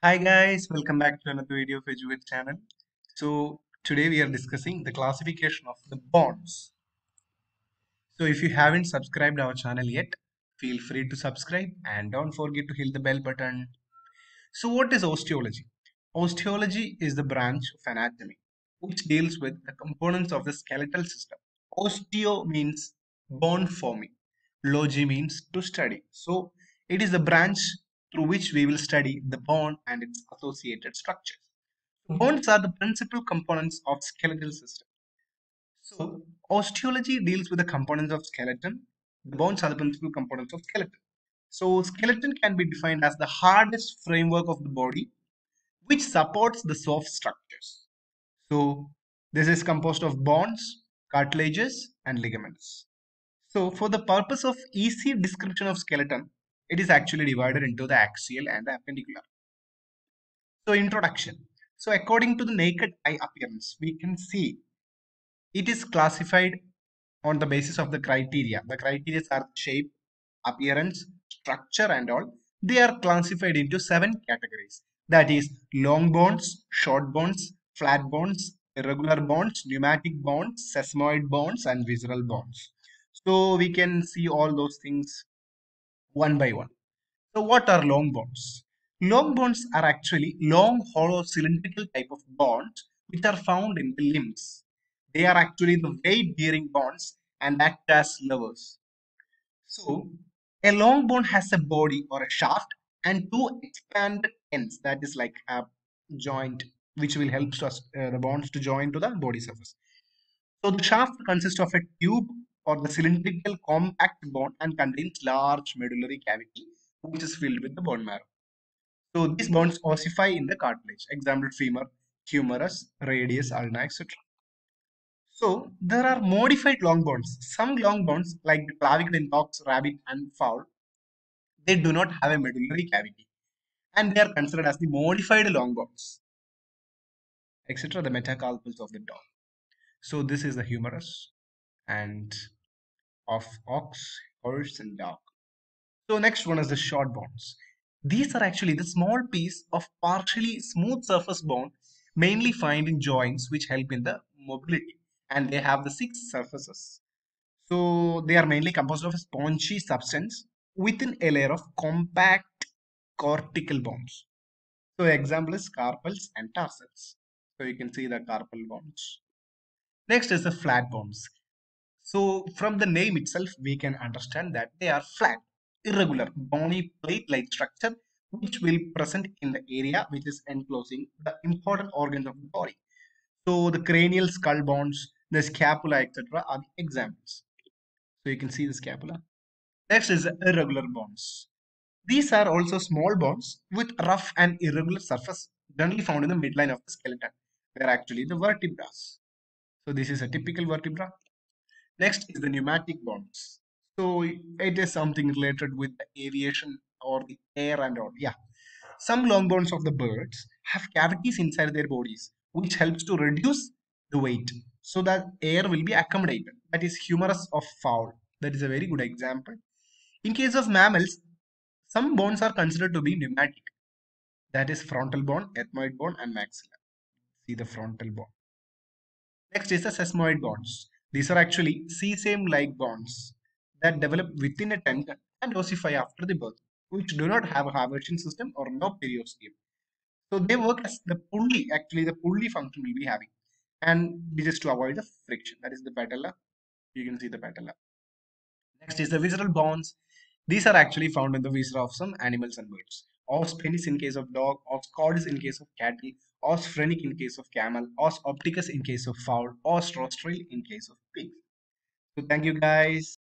Hi guys, welcome back to another video of EDU VET channel. So today we are discussing the classification of the bonds. So if you haven't subscribed our channel yet, feel free to subscribe and don't forget to hit the bell button. So what is osteology? Osteology is the branch of anatomy which deals with the components of the skeletal system. Osteo means bone forming. Logy means to study. So it is the branch through which we will study the bone and its associated structures. Mm-hmm. Bones are the principal components of skeletal system. So osteology deals with the components of skeleton. The bones are the principal components of skeleton. So skeleton can be defined as the hardest framework of the body which supports the soft structures. So this is composed of bones, cartilages and ligaments. So for the purpose of easy description of skeleton, it is actually divided into the axial and the appendicular. So introduction. So according to the naked eye appearance, we can see it is classified on the basis of the criteria. The criteria are shape, appearance, structure and all. They are classified into seven categories. That is long bones, short bones, flat bones, irregular bones, pneumatic bones, sesamoid bones and visceral bones. So we can see all those things one by one. So what are long bones? Long bones are actually long hollow cylindrical type of bones which are found in the limbs. They are actually the weight bearing bones and act as levers. So a long bone has a body or a shaft and two expanded ends that is like a joint which will help us, uh, the bones to join to the body surface. So the shaft consists of a tube or the cylindrical compact bone and contains large medullary cavity which is filled with the bone marrow. So these bones ossify in the cartilage. Example femur, humerus, radius, ulna, etc. So there are modified long bones. Some long bones like the clavicle in ox, rabbit and fowl, they do not have a medullary cavity and they are considered as the modified long bones, etc. The metacarpals of the dog. So this is the humerus and of ox, horse and dog. So next one is the short bones. These are actually the small piece of partially smooth surface bone mainly found in joints which help in the mobility and they have the six surfaces. So they are mainly composed of a spongy substance within a layer of compact cortical bones. So example is carpals and tarsals. So you can see the carpal bones. Next is the flat bones. So from the name itself, we can understand that they are flat, irregular, bony plate-like structure which will present in the area which is enclosing the important organs of the body. So the cranial skull bones, the scapula, etc. are the examples. So you can see the scapula. Next is irregular bones. These are also small bones with rough and irregular surface generally found in the midline of the skeleton. They are actually the vertebrae. So this is a typical vertebra. Next is the pneumatic bones. So it is something related with the aviation or the air and all. Yeah. Some long bones of the birds have cavities inside their bodies, which helps to reduce the weight so that air will be accommodated. That is humerus of fowl. That is a very good example. In case of mammals, some bones are considered to be pneumatic. That is frontal bone, ethmoid bone and maxilla. See the frontal bone. Next is the sesamoid bones. These are actually sesame-like bonds that develop within a tendon and ossify after the birth, which do not have a Haversian system or no periosteum. So they work as the pulley, actually the pulley function will be having. And this is to avoid the friction. That is the patella. You can see the patella. Next is the visceral bones. These are actually found in the viscera of some animals and birds. Os penis in case of dog, os cordis in case of cattle, os phrenic in case of camel, os opticus in case of fowl, os rostral in case of pig. So thank you guys.